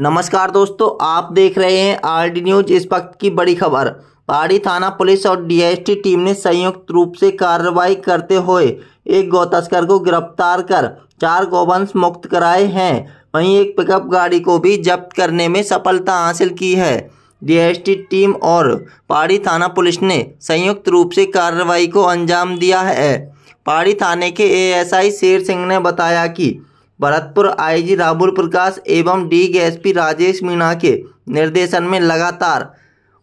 नमस्कार दोस्तों, आप देख रहे हैं आरडी न्यूज़। इस वक्त की बड़ी खबर। पहाड़ी थाना पुलिस और डीएसटी टीम ने संयुक्त रूप से कार्रवाई करते हुए एक गौ तस्कर को गिरफ़्तार कर चार गोवंश मुक्त कराए हैं। वहीं एक पिकअप गाड़ी को भी जब्त करने में सफलता हासिल की है। डीएसटी टीम और पहाड़ी थाना पुलिस ने संयुक्त रूप से कार्रवाई को अंजाम दिया है। पहाड़ी थाने के एएसआई शेर सिंह ने बताया कि भरतपुर आईजी राहुल प्रकाश एवं डी डीएसपी राजेश मीणा के निर्देशन में लगातार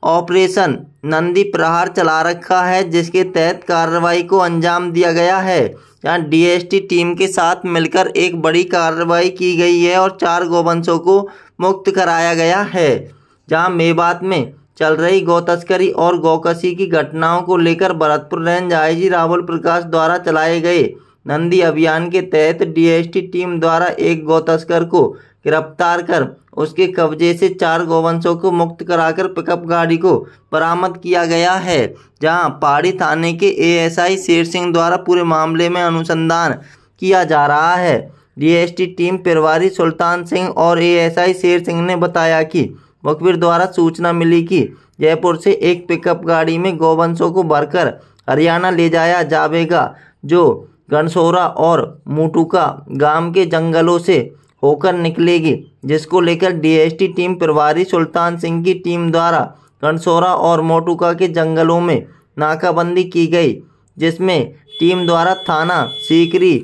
ऑपरेशन नंदी प्रहार चला रखा है, जिसके तहत कार्रवाई को अंजाम दिया गया है। जहाँ डीएसटी टीम के साथ मिलकर एक बड़ी कार्रवाई की गई है और चार गोवंशों को मुक्त कराया गया है। जहाँ मेवात में चल रही गौ तस्करी और गौकसी की घटनाओं को लेकर भरतपुर रेंज आईजी राहुल प्रकाश द्वारा चलाए गए नंदी अभियान के तहत डीएसटी टीम द्वारा एक गौ तस्कर को गिरफ़्तार कर उसके कब्जे से चार गोवंशों को मुक्त कराकर पिकअप गाड़ी को बरामद किया गया है, जहाँ पहाड़ी थाने के एएसआई शेर सिंह द्वारा पूरे मामले में अनुसंधान किया जा रहा है। डीएसटी टीम पिरवारी सुल्तान सिंह और एएसआई शेर सिंह ने बताया कि मुखबिर द्वारा सूचना मिली कि जयपुर से एक पिकअप गाड़ी में गोवंशों को भरकर हरियाणा ले जाया जाएगा जो गणसोरा और मोटुका गाँव के जंगलों से होकर निकलेगी, जिसको लेकर डीएसटी टीम प्रभारी सुल्तान सिंह की टीम द्वारा गणसोरा और मोटुका के जंगलों में नाकाबंदी की गई, जिसमें टीम द्वारा थाना सीकरी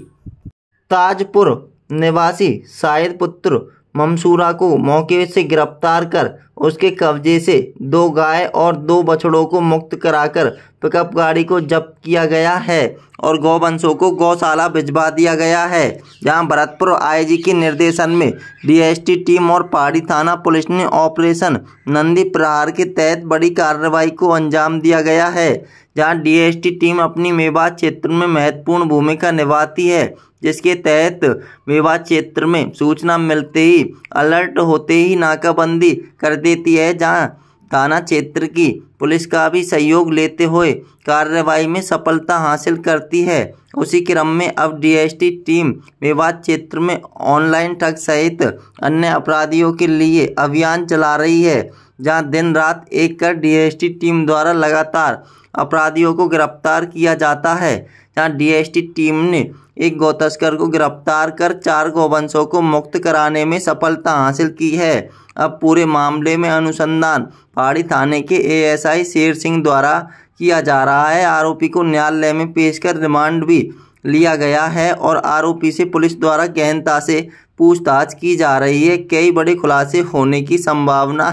ताजपुर निवासी शाहिद पुत्र ममसूरा को मौके से गिरफ़्तार कर उसके कब्जे से दो गाय और दो बछड़ों को मुक्त कराकर पिकअप गाड़ी को जब्त किया गया है और गौवंशों को गौशाला भिजवा दिया गया है। जहाँ भरतपुर आईजी के निर्देशन में डीएसटी टीम और पहाड़ी थाना पुलिस ने ऑपरेशन नंदी प्रहार के तहत बड़ी कार्रवाई को अंजाम दिया गया है। जहाँ डीएसटी टीम अपनी मेवात क्षेत्र में महत्वपूर्ण भूमिका निभाती है। जिसके तहत मेवात क्षेत्र में सूचना मिलते ही अलर्ट होते ही नाकाबंदी कर देती है, जहाँ थाना क्षेत्र की पुलिस का भी सहयोग लेते हुए कार्रवाई में सफलता हासिल करती है। उसी क्रम में अब डीएसटी टीम मेवात क्षेत्र में ऑनलाइन ठग सहित अन्य अपराधियों के लिए अभियान चला रही है। जहाँ दिन रात एक कर डीएसटी टीम द्वारा लगातार अपराधियों को गिरफ़्तार किया जाता है, जहाँ डीएसटी टीम ने एक गौ तस्कर को गिरफ़्तार कर चार गौवंशों को मुक्त कराने में सफलता हासिल की है। अब पूरे मामले में अनुसंधान पहाड़ी थाने के एएसआई शेर सिंह द्वारा किया जा रहा है। आरोपी को न्यायालय में पेश कर रिमांड भी लिया गया है और आरोपी से पुलिस द्वारा गहनता से पूछताछ की जा रही है। कई बड़े खुलासे होने की संभावना